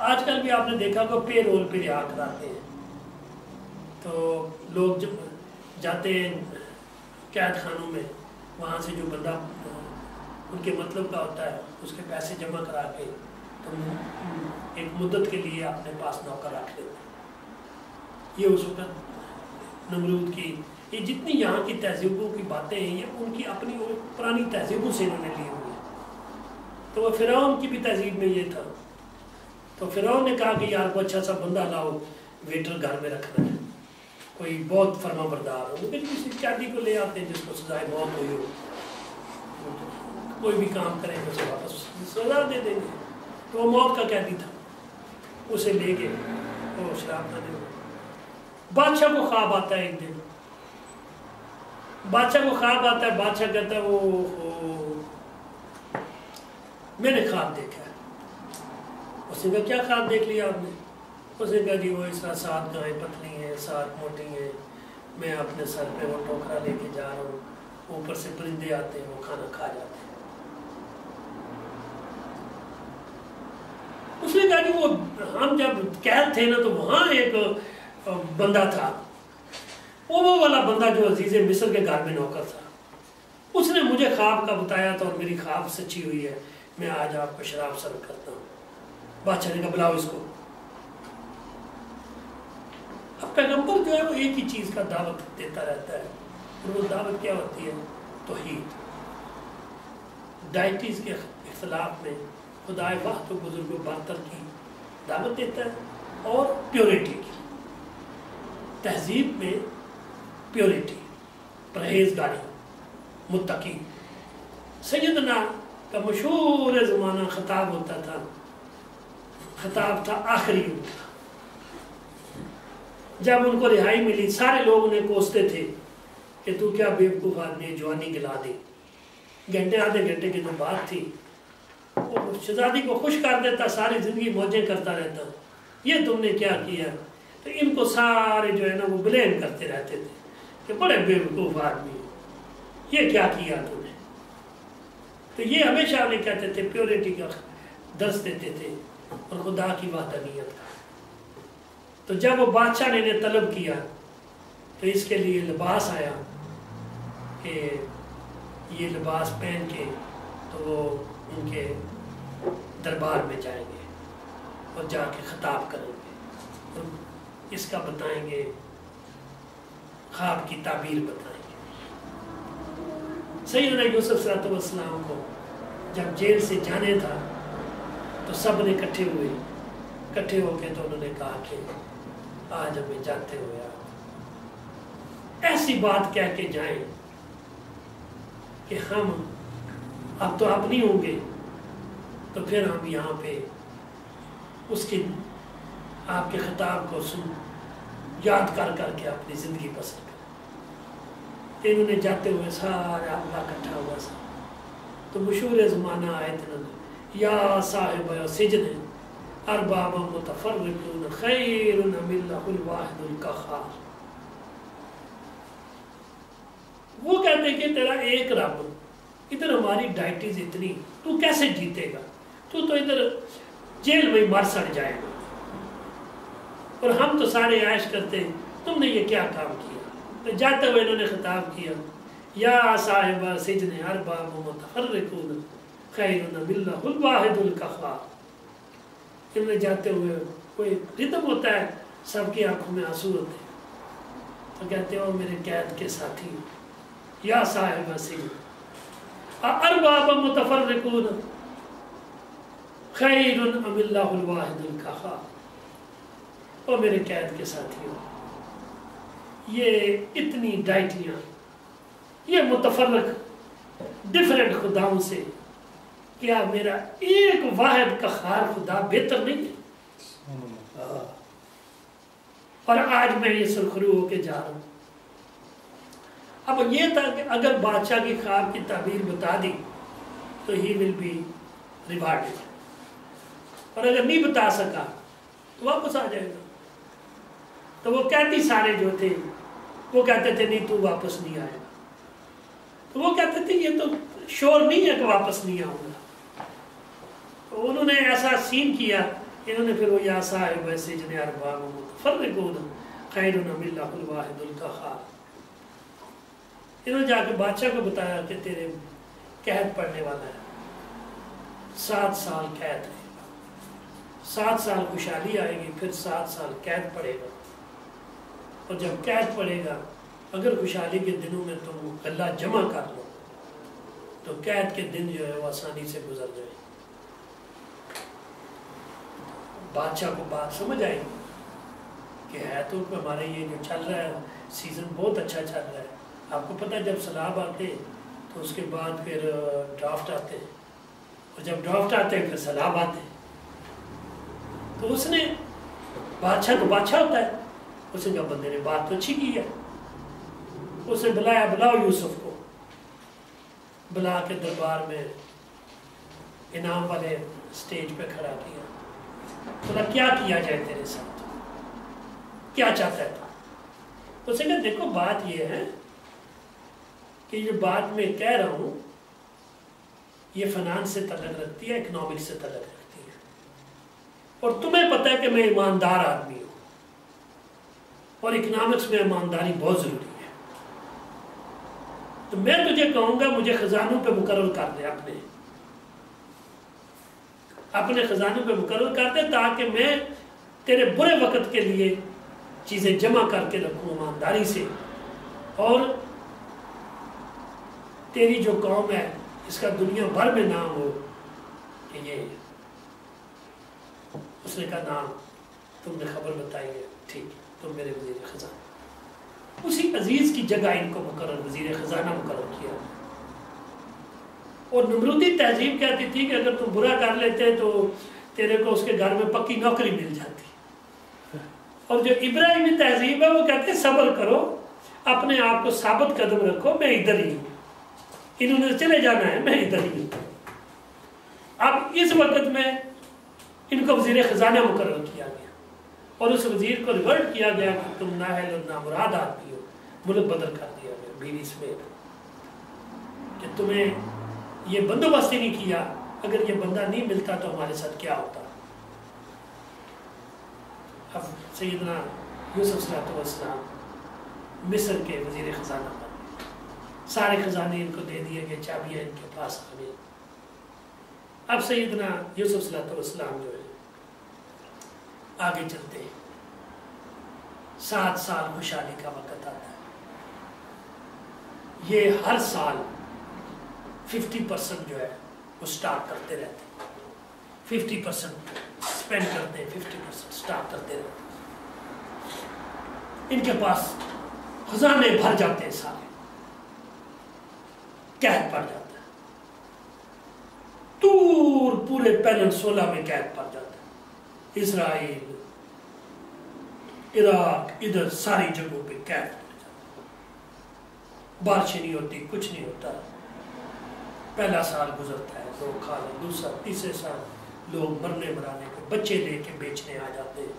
آج کل بھی آپ نے دیکھا کہ پے رول پہ رہا کراتے ہیں۔ تو لوگ جب جاتے ہیں قید خانوں میں، وہاں سے جو بندہ، ان کے مطلب کا ہوتا ہے، اس کے پیسے جمع کرا کے تو ایک مدت کے لیے اپنے پاس نوکر رکھ لیتے ہیں۔ یہ اس وقت نمرود کی، یہ جتنی یہاں کی تہذیبوں کی باتیں ہیں، یہ ان کی اپنی پرانی تہذیبوں سے انہوں نے لی ہوئی ہیں۔ تو وہ فرعون کی بھی تہذیب میں یہ تھا۔ تو فرعون نے کہا کہ یار کو اچھا سا بندہ لاؤ ویٹر گھر میں رکھنا ہے۔ کوئی بہت فرما بردار ہو لیکن کسی قیدی کو لے آتے ہیں جس کو سزائے موت ہوئی ہو۔ کوئی بھی کام کرے تو اسے واپس سزا دے دیں گے۔ تو وہ موت کا قیدی تھا۔ اسے لے کے وہ شراب نہ دے۔ بادشاہ کو خواب آتا ہے ایک دن۔ بادشاہ کو خواب آتا ہے، بادشاہ کہتا ہے وہ میں نے خواب دیکھا ہے۔ اس نے کہا، کیا خواب دیکھ لیا آپ نے? اس نے کہا جی وہ اس طرح سات گائیں پتلی ہیں سات موٹی ہیں میں اپنے سر پہ وہ ٹوکرا لے کے جا رہا ہوں۔ اوپر سے پرندے آتے ہیں، وہ کھانا کھا جاتے ہیں۔ اس نے کہا جی وہ، ہم جب قید تھے نا، تو وہاں ایک بندہ تھا۔ وہ وہ والا بندہ جو عزیز مصر کے گھر میں نوکر تھا۔ اس نے مجھے خواب کا بتایا تھا اور میری خواب سچی ہوئی ہے۔ میں آج آپ کو شراب سرو کرتا ہوں۔ بادشاہ نے کہا بلاؤ اس کو۔ اب پیغمبر جو ہے وہ ایک ہی چیز کا دعوت دیتا رہتا ہے۔ اور وہ دعوت کیا ہوتی ہے؟ توحید۔ ڈائٹیز کے اختلاف میں خدائے واحد و بزرگ و برتر کی دعوت دیتا ہے اور پیورٹی کی۔ تہذیب میں پیورٹی پرہیزگاری، متقی۔ سیدنا کا مشہور زمانہ خطاب ہوتا تھا۔ خطاب تھا آخری ان کا جب ان کو رہائی ملی، سارے لوگ انہیں کوستے تھے کہ تو کیا بیوقوف آدمی جوانی گلا دی گھنٹے آدھے گھنٹے کی تو بات تھی، وہ شہزادی کو خوش کر دیتا، ساری زندگی موجیں کرتا رہتا۔ یہ تم نے کیا کیا؟ تو ان کو سارے جو ہے نا، وہ بلیم کرتے رہتے تھے کہ بڑے بیوقوف آدمی یہ کیا کیا تم نے؟ تو یہ ہمیشہ انہیں کہتے تھے پیورٹی کا درس دیتے تھے۔ اور خدا کی وحدانیت کا۔ تو جب وہ بادشاہ نے انہیں طلب کیا، تو اس کے لیے لباس آیا کہ یہ لباس پہن کے تو وہ ان کے دربار میں جائیں گے اور جا کے خطاب کریں گے۔ اور اس کا بتائیں گے، خواب کی تعبیر بتائیں گے۔ سیدنا یوسف صلی اللہ وسلام کو جب جیل سے جانے تھا تو سب نے کٹھے ہوئے۔ کٹھے ہو کے تو انہوں نے کہا کہ آج ہمیں جاتے ہوئے آپ ایسی بات کہہ کے جائیں کہ ہم اب تو آپ نہیں ہوں گے، تو پھر ہم یہاں پہ اس کی آپ کے خطاب کو سن، یاد کر کر کے اپنی زندگی پسند کر انہوں نے جاتے ہوئے سارا اللہ ہوا سا۔ تو مشہور زمانہ آئے تھے یا صاحب سجن ارباب متفرقون خیر من اللہ الواحد القخار وہ کہتے ہیں کہ تیرا ایک رب، ادھر ہماری ڈائٹیز اتنی، تو کیسے جیتے گا؟ تو تو ادھر جیل میں مر سڑ جائے گا۔ اور ہم تو سارے عائش کرتے ہیں، تم نے یہ کیا کام کیا؟ تو جاتے ہوئے انہوں نے خطاب کیا، یا صاحب سجن ارباب متفرقون خیر من اللہ الواحد القخار ان میں جاتے ہوئے کوئی ردم ہوتا ہے، سب کی آنکھوں میں آنسو ہوتے ہیں۔ تو کہتے ہو میرے قید کے ساتھی یا صاحب سجن ارباب متفرقون۔ خیر ام اللہ الواحد القخار اور میرے قید کے ساتھیوں یہ اتنی ڈائٹیاں، یہ متفرق ڈفرینٹ خداؤں سے کیا میرا ایک واحد کا خار خدا بہتر نہیں ہے؟ اور آج میں یہ سرخرو ہو کے جا رہا ہوں۔ اب یہ تھا کہ اگر بادشاہ کی خواب کی تعبیر بتا دی، تو ہی ول بی ریوارڈ اور اگر نہیں بتا سکا، تو واپس آ جائے گا۔ تو وہ کہتی سارے جو تھے، وہ کہتے تھے، نہیں تو واپس نہیں آئے گا۔ تو وہ کہتے تھے، یہ تو شور نہیں ہے کہ واپس نہیں آؤں گا۔ تو انہوں نے ایسا سین کیا، انہوں نے پھر وہ یا صاحب ویسے جن ارباب متفرقون خیر اللہ الواحد القہار انہوں نے جا کے بادشاہ کو بتایا کہ تیرے قید پڑھنے والا ہے۔ سات سال قید رہے گا سات سال خوشحالی آئے گی، پھر سات سال قید پڑے گا۔ اور جب قید پڑے گا، اگر خوشحالی کے دنوں میں تم اللہ جمع کر لو تو قید کے دن جو ہے وہ آسانی سے گزر جائے۔ بادشاہ کو بات سمجھ آئی کہ ہے تو ہمارے یہ جو چل رہا ہے سیزن بہت اچھا چل رہا ہے۔ آپ کو پتہ جب سلاب آتے تو اس کے بعد پھر ڈرافٹ آتے۔ اور جب ڈرافٹ آتے، پھر سلاب آتے۔ تو اس نے بادشاہ تو بادشاہ ہوتا ہے۔ اس نے کہا، بندے نے بات تو اچھی کی ہے۔ اس نے بلایا، بلاؤ یوسف کو۔ بلا کے دربار میں انعام والے سٹیج پہ کھڑا کیا۔ بولا کیا کیا جائے تیرے ساتھ؟ کیا چاہتا ہے اس نے کہا دیکھو، بات یہ ہے کہ یہ بات میں کہہ رہا ہوں، یہ فنانس سے تعلق رکھتی ہے اکنامکس سے تعلق رکھتی ہے۔ اور تمہیں پتہ ہے کہ میں ایماندار آدمی ہوں۔ اور اکنامکس میں ایمانداری بہت ضروری ہے۔ تو میں تجھے کہوں گا، مجھے خزانوں پہ مقرر کر دے اپنے۔ اپنے خزانوں پہ مقرر کر دے تاکہ میں تیرے برے وقت کے لیے چیزیں جمع کر کے رکھوں ایمانداری سے۔ اور تیری جو قوم ہے، اس کا دنیا بھر میں نام ہو، کہ یہ اس نے کہا نام تم نے خبر بتائی ہے۔ ٹھیک، تم میرے وزیر خزانہ۔ اسی عزیز کی جگہ ان کو مقرر، وزیر خزانہ مقرر کیا۔ اور نمرودی تہذیب کہتی تھی کہ اگر تم برا کر لیتے تو تیرے کو اس کے گھر میں پکی نوکری مل جاتی۔ اور جو ابراہیمی تہذیب ہے وہ کہتے ہیں صبر کرو، اپنے آپ کو ثابت قدم رکھو، میں ادھر ہی ہوں۔ انہوں نے چلے جانا ہے، میں ادھر ہی ہوں۔ اب اس وقت میں ان کو وزیر خزانہ مقرر کیا گیا۔ اور اس وزیر کو ریورٹ کیا گیا کہ تم نااہل اور نامراد آدمی ہو، ملک بدل کر دیا گیا، بیوی سمیت۔ کہ تمہیں یہ بندوبست ہی نہیں کیا۔ اگر یہ بندہ نہیں ملتا تو ہمارے ساتھ کیا ہوتا؟ اب سیدنا یوسف صلی اللہ علیہ مصر کے وزیر خزانہ بن سارے خزانے ان کو دے دیے گئے، چابیاں ان کے پاس آ گئی اب سیدنا یوسف صلی اللہ علیہ وسلم جو ہے، آگے چلتے ہیں۔ سات سال خوشحالی کا وقت آتا ہے۔ یہ ہر سال ففٹی پرسنٹ جو ہے وہ سٹارٹ کرتے رہتے ففٹی پرسنٹ اسپینڈ کرتے ہیں، ففٹی پرسنٹ سٹارٹ کرتے رہتے ان کے پاس خزانے بھر جاتے ہیں سارے۔ قید پڑ جاتا ہے۔ دور پورے پینن سولہ میں قید پڑ جاتا ہے۔ اسرائیل، عراق، ادھر ساری جگہوں پہ قید پڑ جاتا ہے۔ بارشیں نہیں ہوتی، کچھ نہیں ہوتا۔ پہلا سال گزرتا ہے، دو کھا لیں دوسرا، تیسرے سال لوگ مرنے مرانے کے بچے لے کے بیچنے آ جاتے ہیں۔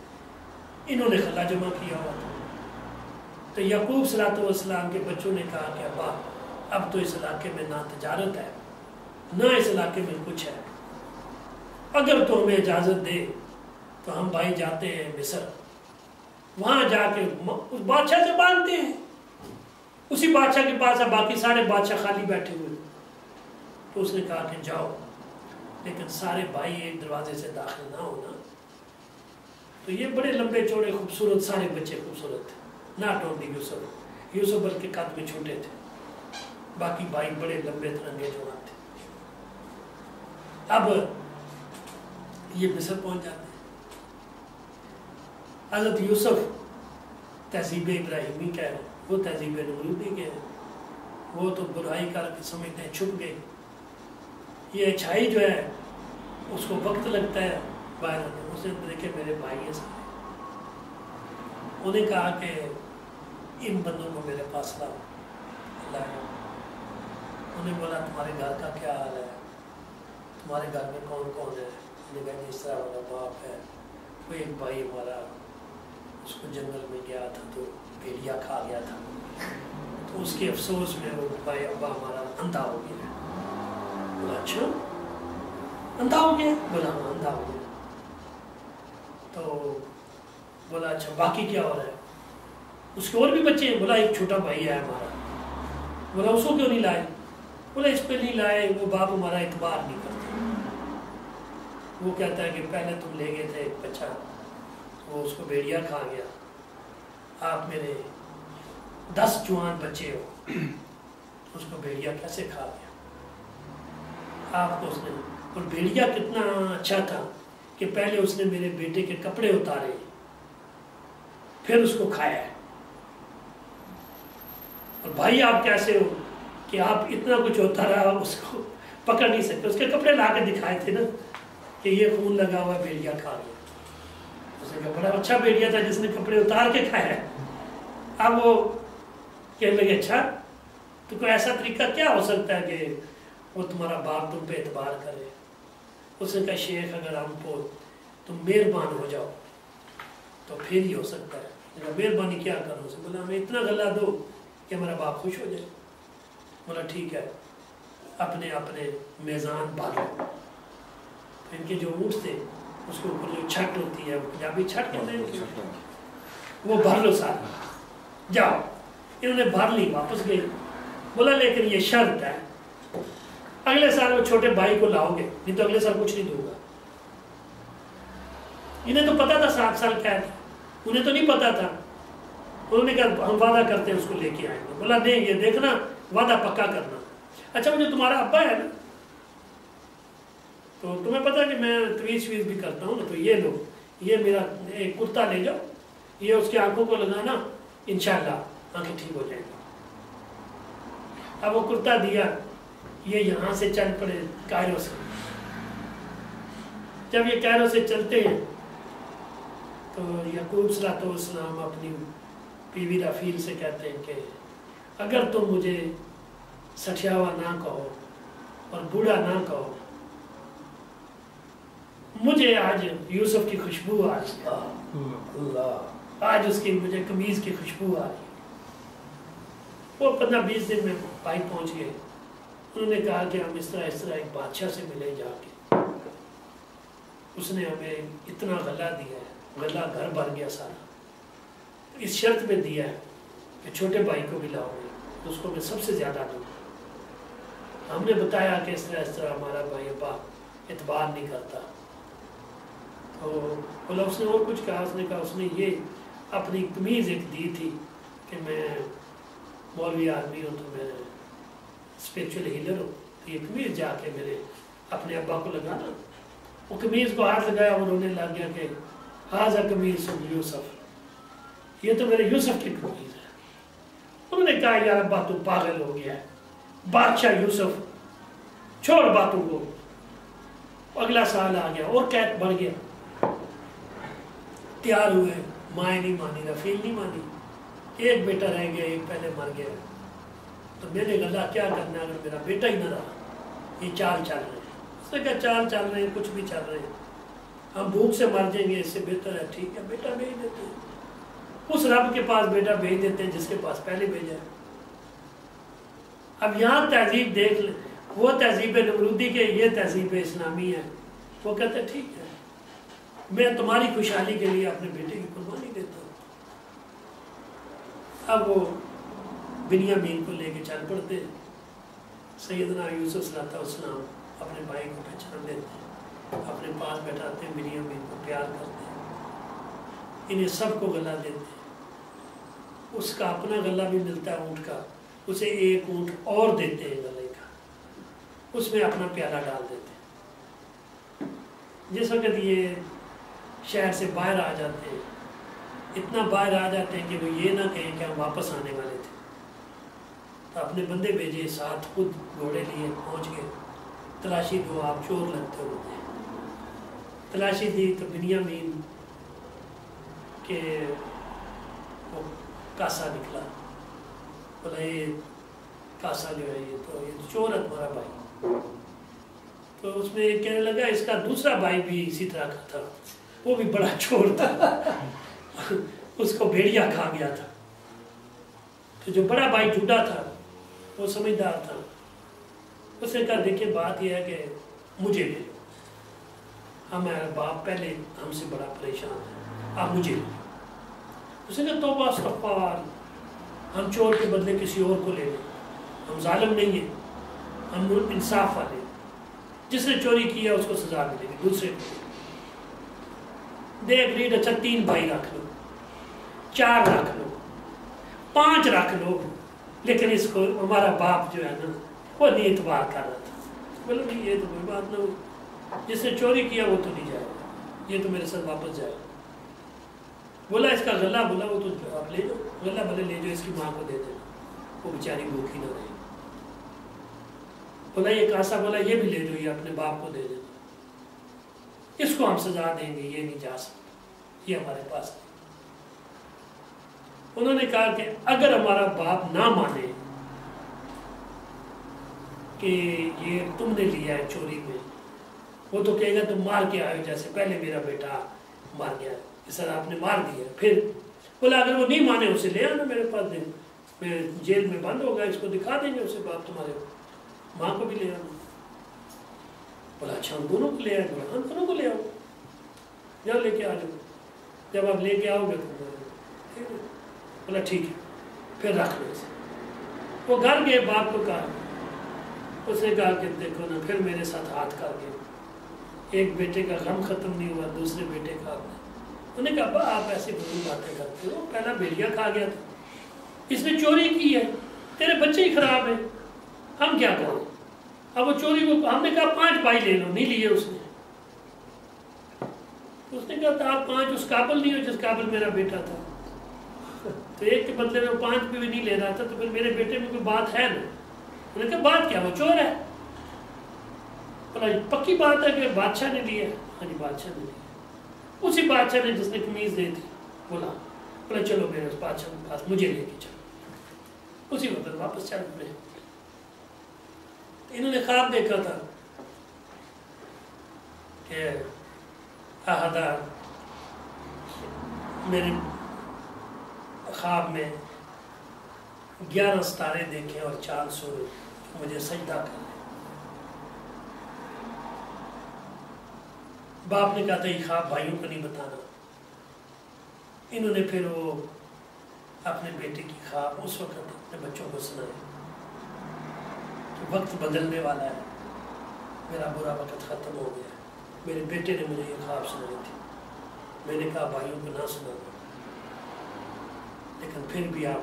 انہوں نے خلا جمع کیا ہوا تھا۔ تو یعقوب صلاحت والسلام کے بچوں نے کہا کہ ابا، اب تو اس علاقے میں نہ تجارت ہے، نہ اس علاقے میں کچھ ہے۔ اگر تو ہمیں اجازت دے، تو ہم بھائی جاتے ہیں مصر۔ وہاں جا کے اس بادشاہ سے باندھتے ہیں۔ اسی بادشاہ کے پاس ہے باقی سارے بادشاہ خالی بیٹھے ہوئے۔ تو اس نے کہا کہ جاؤ، لیکن سارے بھائی ایک دروازے سے داخل نہ ہونا۔ تو یہ بڑے لمبے چوڑے خوبصورت سارے بچے خوبصورت تھے، نہ ٹونڈی یوسف۔ یوسف بلکہ قد میں چھوٹے تھے۔ باقی بھائی بڑے لمبے ترنگے جوان تھے۔ اب یہ مصر پہنچ جاتے ہیں۔ حضرت یوسف تہذیب ابراہیمی کا ہے وہ تہذیب نمرودی کے ہیں وہ تو برائی کر کے سمجھتے ہیں، چھپ گئے۔ یہ اچھائی جو ہے، اس کو وقت لگتا ہے۔ باہر اسے دیکھے، میرے بھائی ہیں سارے۔ انہیں کہا کہ ان بندوں کو میرے پاس لاؤ۔ لایا انہیں بولا، تمہارے گھر کا کیا حال ہے؟ تمہارے گھر میں کون کون ہے؟ انہیں کہا جی، جس طرح والا باپ ہے۔ وہ ایک بھائی ہمارا اس کو جنگل میں گیا تھا تو بھیڑیا کھا گیا تھا۔ تو اس کے افسوس میں وہ بھائی ابا ہمارا اندھا ہو گیا۔ بولا اچھا اندھا ہو گیا بولا ہاں اندھا ہو گیا تو بولا اچھا باقی کیا ہو رہا ہے اس کے اور بھی بچے ہیں بولا ایک چھوٹا بھائی ہے ہمارا بولا اس کو کیوں نہیں لائے بولا اس پہ نہیں لائے وہ باپ ہمارا اعتبار نہیں کرتے وہ کہتا ہے کہ پہلے تم لے گئے تھے بچہ وہ اس کو بیڑیا کھا گیا آپ میرے دس جوان بچے ہو اس کو بھیڑیا کیسے کھا گیا آپ کو اس نے اور بھیڑیا کتنا اچھا تھا کہ پہلے اس نے میرے بیٹے کے کپڑے اتارے، پھر اس کو کھایا۔ اور بھائی، آپ کیسے ہو کہ آپ اتنا کچھ ہوتا رہا، اس کو پکڑ نہیں سکتے۔ اس کے کپڑے لا کے دکھائے تھے نا کہ یہ خون لگا ہوا بھیڑیا کھا گیا اس نے کہا، بڑا اچھا بھیڑیا تھا جس نے کپڑے اتار کے کھایا۔ اب وہ کہنے لگے اچھا تو کوئی ایسا طریقہ کیا ہو سکتا ہے کہ وہ تمہارا باپ تم پہ اعتبار کرے۔ اس نے کہا، شیخ، اگر ہم کو تم مہربان ہو جاؤ، تو پھر ہی ہو سکتا ہے۔ مہربانی کیا کرو اسے بولا، ہمیں اتنا غلہ دو کہ ہمارا باپ خوش ہو جائے۔ بولا، ٹھیک ہے، اپنے اپنے میزان بالو ان کے جو اونٹ تھے، اس کے اوپر جو چھٹ ہوتی ہے، پنجابی چھٹ کہتے ہیں۔ وہ بھر لو سارا۔ جاؤ۔ انہوں نے بھر لی، واپس گئے۔ بولا، لیکن یہ شرط ہے اگلے سال وہ چھوٹے بھائی کو لاؤ گے، نہیں تو اگلے سال کچھ نہیں دوں گا انہیں تو پتا تھا سات سال کیا تھا انہیں تو نہیں پتا تھا۔ انہوں نے کہا، ہم وعدہ کرتے ہیں اس کو لے کے آئیں گے۔ بولا، نہیں، یہ دیکھنا، وعدہ پکا کرنا۔ اچھا مجھے تمہارا ابا ہے نا، تو تمہیں پتا کہ میں تویز شویز بھی کرتا ہوں نا، تو یہ لو، یہ میرا ایک کرتا لے جاؤ۔ یہ اس کی آنکھوں کو لگانا، انشاءاللہ آنکھیں ٹھیک ہو جائیں گی۔ اب وہ کرتا دیا۔ یہ یہاں سے چل پڑے کائروں سے۔ جب یہ کائروں سے چلتے ہیں تو یعقوب صلاح تو اسلام اپنی بیوی رفیل سے کہتے ہیں کہ اگر تم مجھے سٹھیاوا نہ کہو اور بوڑھا نہ کہو مجھے آج یوسف کی خوشبو آ رہی آج اس کی مجھے قمیض کی خوشبو آ رہی وہ پندرہ بیس دن میں بھائی پہنچ گئے۔ انہوں نے کہا کہ ہم اس طرح اس طرح ایک بادشاہ سے ملے جا کے۔ اس نے ہمیں اتنا غلہ دیا ہے، غلہ گھر بھر گیا سارا۔ اس شرط میں دیا ہے کہ چھوٹے بھائی کو بھی لاؤ گے، اس کو میں سب سے زیادہ دوں۔ ہم نے بتایا کہ اس طرح اس طرح ہمارا بھائی ابا اعتبار نہیں کرتا۔ تو بولا، اس نے اور کچھ کہا، اس نے کہا، اس نے یہ اپنی تمیز ایک دی تھی کہ میں مولوی آدمی ہوں تو میں اسپریچول ہیلر ہوں تو یہ کمیز جا کے میرے اپنے ابا کو لگانا وہ کمیز کو ہاتھ لگایا اور رونے لگ گیا کہ حاضر کمیز سن یوسف۔ یہ تو میرے یوسف کی کمیز ہے۔ انہوں نے کہا، یار ابا تو پاگل ہو گیا ہے۔ بادشاہ یوسف، چھوڑ باتوں کو۔ اگلا سال آ گیا اور قید بڑھ گیا۔ تیار ہوئے، مائیں نہیں مانی، رفیل نہیں مانی۔ ایک بیٹا رہ گیا، ایک پہلے مر گیا۔ تو میں نے اللہ کیا کرنا اگر میرا بیٹا ہی نہ رہا؟ یہ چال چل رہے ہیں۔ اس نے کہا، چال چل رہے ہیں، کچھ بھی چل رہے ہیں۔ ہم بھوک سے مر جائیں گے، اس سے بہتر ہے۔ ٹھیک ہے، بیٹا بھیج دیتے ہیں۔ اس رب کے پاس بیٹا بھیج دیتے ہیں، جس کے پاس پہلے بھیجا ہے۔ اب یہاں تہذیب دیکھ لیں وہ تہذیب نمرودی کے، یہ تہذیب اسلامی ہے۔ وہ کہتے ہیں ٹھیک ہے۔ میں تمہاری خوشحالی کے لیے اپنے بیٹے کی قربانی دیتا ہوں۔ اب وہ بنیامین کو لے کے چل پڑتے ہیں۔ سیدنا یوسف صلی اللہ وسلم اپنے بھائی کو پہچان دیتے ہیں، اپنے پاس بیٹھاتے ہیں بنیامین کو پیار کرتے ہیں۔ انہیں سب کو گلا دیتے ہیں۔ اس کا اپنا گلا بھی ملتا ہے اونٹ کا، اسے ایک اونٹ اور دیتے ہیں گلے کا۔ اس میں اپنا پیالہ ڈال دیتے ہیں۔ جس وقت یہ شہر سے باہر آ جاتے ہیں، اتنا باہر آ جاتے ہیں کہ وہ یہ نہ کہیں کہ ہم واپس آنے والے تھے۔ اپنے بندے بھیجے، ساتھ خود گھوڑے لیے پہنچ گئے۔ تلاشی دو آپ چور لگتے ہوتے تلاشی دی تو بنیامین کہ وہ کاسا نکلا۔ بولا، یہ کاسا جو ہے، یہ تو، یہ چور ہے تمہارا بھائی۔ تو اس میں کہنے لگا، اس کا دوسرا بھائی بھی اسی طرح کا تھا۔ وہ بھی بڑا چور تھا۔ اس کو بھیڑیا کھا گیا تھا۔ تو جو بڑا بھائی جھوٹا تھا وہ سمجھدار تھا۔ اس نے کہا دیکھیں بات یہ ہے کہ مجھے لے لو ہمارا باپ پہلے ہم سے بڑا پریشان ہے۔ آپ مجھے اس نے کہا، توبہ، استغفار۔ ہم چور کے بدلے کسی اور کو لے لیں۔ ہم ظالم نہیں ہیں۔ ہم انصاف والے جس نے چوری کیا اس کو سزا ملے گی۔ دوسرے کو۔ دے، اگریڈ اچھا تین بھائی رکھ لو۔ چار رکھ لو۔ پانچ رکھ لو۔ لیکن اس کو ہمارا باپ جو ہے نا، وہ نہیں اعتبار کر رہا تھا۔ مطلب بولو نہیں یہ تو کوئی بات نہ ہوئی۔ جس نے چوری کیا، وہ تو نہیں جائے گا۔ یہ تو میرے ساتھ واپس جائے گا۔ بولا اس کا غلہ، بولا وہ تو آپ لے جاؤ غلہ بھلے لے جاؤ اس کی ماں کو دے دینا۔ وہ بیچاری بھوکی نہ رہے۔ بولا یہ کاسا، بولا یہ بھی لے جاؤ یہ اپنے باپ کو دے دینا۔ اس کو ہم سزا دیں گے، یہ نہیں جا سکتا۔ یہ ہمارے پاس نہیں۔ انہوں نے کہا کہ اگر ہمارا باپ نہ مانے کہ یہ تم نے لیا ہے چوری میں، وہ تو کہے گا تم مار کے آئے جیسے پہلے میرا بیٹا مار گیا، اس طرح آپ نے مار دیا۔ پھر بولا، اگر وہ نہیں مانے اسے لے آنا میرے پاس دیں میں جیل میں بند ہوگا، اس کو دکھا دیں گے اسے، باپ تمہارے ماں کو بھی لے آنا۔ بولا اچھا ہم دونوں کو لے آئے، بولا، ہم دونوں کو لے آؤ۔ جاؤ، لے کے آ جاؤ۔ جب آپ لے کے آؤ گے تو بولا ٹھیک ہے، پھر رکھ لو اسے۔ وہ گھر گئے، باپ کو کہا اس نے کہا کہ دیکھو نا، پھر میرے ساتھ ہاتھ کر گئے ایک بیٹے کا غم ختم نہیں ہوا، دوسرے بیٹے کا۔ انہوں نے کہا با آپ ایسی بری باتیں کرتے ہو، پہلا بیڑیا کھا گیا تھا۔ اس نے چوری کی ہے، تیرے بچے ہی خراب ہیں۔ ہم کیا کریں؟ اب وہ چوری کو، ہم نے کہا، پانچ بھائی لے لو، نہیں لیے اس نے۔ اس نے کہا، تھا، آپ پانچ، اس قابل نہیں ہو جس قابل میرا بیٹا تھا۔ تو ایک کے بدلے میں پانچ بھی بھی نہیں لے رہا تھا، تو پھر میرے بیٹے میں کوئی بات ہے نا انہوں نے کہا، بات کیا؟ وہ چور ہے۔ بولا، پکی بات ہے کہ بادشاہ نے لیا ہاں جی بادشاہ نے لیا اسی بادشاہ نے جس نے قمیض دی تھی بولا بولا، چلو میرے اس بادشاہ کے پاس، مجھے لے کے چلو۔ اسی وقت واپس چل پڑے۔ انہوں نے خواب دیکھا تھا کہ احدہ میرے خواب میں گیارہ ستارے دیکھے اور چاند سورج مجھے سجدہ کر باپ نے کہا تھا یہ خواب بھائیوں کو نہیں بتانا۔ انہوں نے پھر وہ اپنے بیٹے کی خواب اس وقت اپنے بچوں کو سنائے کہ وقت بدلنے والا ہے۔ میرا برا وقت ختم ہو گیا میرے بیٹے نے مجھے یہ خواب سنائی تھی۔ میں نے کہا بھائیوں کو نہ سنانا لیکن پھر بھی آپ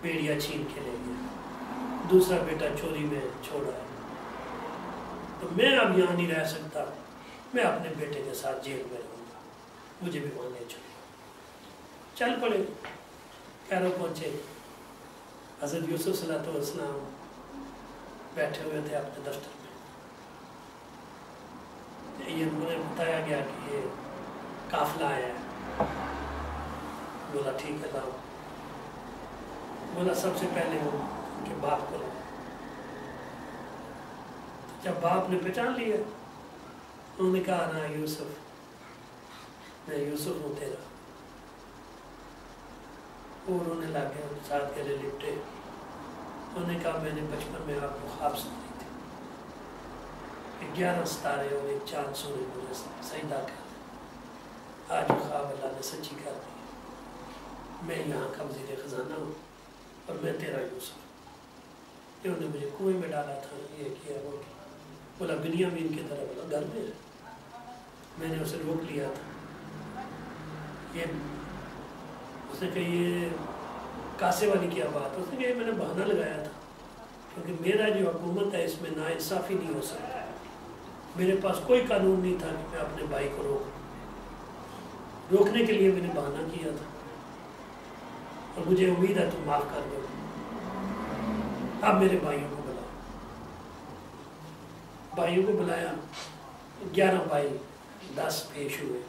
بیڑیا چھین کے لے گیا دوسرا بیٹا چوری میں چھوڑا ہے۔ تو میں اب یہاں نہیں رہ سکتا۔ میں اپنے بیٹے کے ساتھ جیل میں رہوں گا۔ مجھے بھی وہاں نہیں چھوڑے چل پڑے۔ کیرو پہنچے۔ حضرت یوسف صلی اللہ علیہ وسلم بیٹھے ہوئے تھے اپنے دفتر میں۔ یہ مجھے بتایا گیا کہ یہ قافلہ آیا ہے۔ بولا ٹھیک ہے لاؤ بولا سب سے پہلے وہ ان کے باپ کو لاؤ جب باپ نے پہچان لیا، انہوں نے کہا نا یوسف میں یوسف ہوں تیرا۔ وہ رونے لگ گیا ساتھ گلے لپٹے۔ انہوں نے کہا، میں نے بچپن میں آپ کو خواب سنائی تھی۔ گیارہ ستارے اور ایک چاند سورج مجھے سجدہ کر آج خواب اللہ نے سچی کر دی میں یہاں کا وزیر خزانہ ہوں اور میں تیرا یوسف انہوں نے مجھے کنویں میں ڈالا تھا، یہ کیا وہ؟ کیا بولا، بنیامین کی طرح بولا گھر میں۔ میں نے اسے روک لیا تھا۔ یہ اس نے کہا، یہ کاسے والی کیا بات اس نے کہا، یہ میں نے بہانہ لگایا تھا۔ کیونکہ میرا جو حکومت ہے، اس میں نا انصافی نہیں ہو سکتا میرے پاس کوئی قانون نہیں تھا کہ میں اپنے بھائی کو روک روکنے کے لیے میں نے بہانہ کیا تھا۔ اور مجھے امید ہے تم معاف کر دو۔ اب میرے بھائیوں کو بلاؤ۔ بھائیوں کو بلایا، گیارہ بھائی دس پیش ہوئے،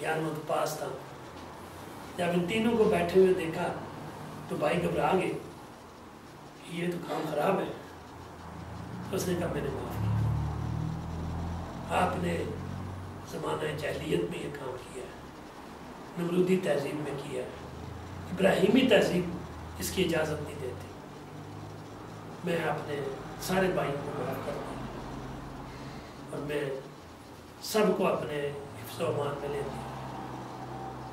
گیارہواں تو پاس تھا۔ جب ان تینوں کو بیٹھے ہوئے دیکھا تو بھائی گھبرا گئے۔ یہ تو کام خراب ہے۔ اس نے کہا، میں نے معاف کیا۔ آپ نے زمانہ جہلیت میں یہ کام کیا ہے۔ نمرودی تہذیب میں کیا ہے۔ ابراہیمی تہذیب اس کی اجازت نہیں دیتی۔ میں اپنے سارے بھائیوں کو معاف کرتا ہوں اور میں سب کو اپنے حفظ و امان میں لے لیا۔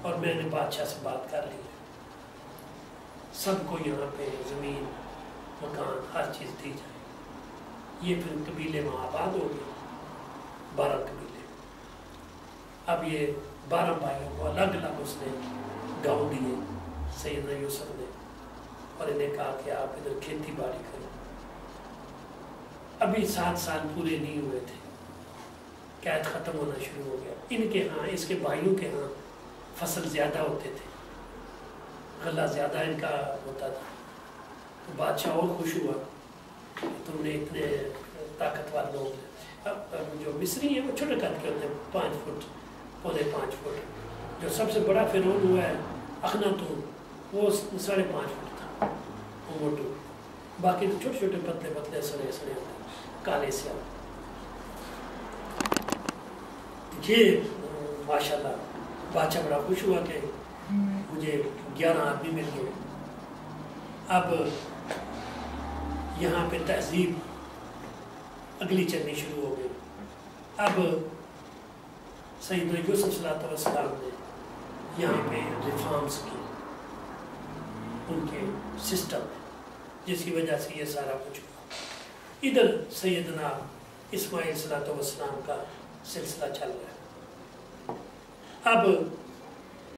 اور میں نے بادشاہ سے بات کر لی۔ سب کو یہاں پہ زمین، مکان، ہر چیز دی جائے۔ یہ پھر قبیلے وہاں آباد ہو گئے بارہ قبیلے۔ اب یہ بارہ بھائیوں کو الگ الگ اس نے گاؤں دیے۔ سیدنا یوسف نے اور انہیں کہا کہ آپ ادھر کھیتی باڑی کریں۔ ابھی سات سال پورے نہیں ہوئے تھے۔ قید ختم ہونا شروع ہو گیا۔ ان کے ہاں اس کے بھائیوں کے ہاں فصل زیادہ ہوتے تھے۔ غلہ زیادہ ان کا ہوتا تھا۔ تو بادشاہ اور خوش ہوا۔ کہ تم نے اتنے طاقتور لوگ اب جو مصری ہیں، وہ چھوٹے قد کے ہوتے ہیں۔ پانچ فٹ، پودے پانچ فٹ۔ جو سب سے بڑا فرعون ہوا ہے، اخناتون۔ وہ ساڑھے پانچ فٹ تھا وہ موٹو باقی تو چھوٹے چھوٹے پتلے پتلے سڑے سڑے ہوتے کالے سے۔ یہ ماشاء اللہ بادشاہ بڑا خوش ہوا کہ مجھے گیارہ آدمی مل گئے۔ اب یہاں پہ تہذیب اگلی چلنی شروع ہو گئی۔ اب سعید یوسف صلی اللہ وسلم نے یہاں پہ ریفارمس کی۔ ان کے سسٹم جس کی وجہ سے یہ سارا کچھ ہوا ادھر سیدنا اسماعیل صلی اللہ کا سلسلہ چل رہا ہے۔ اب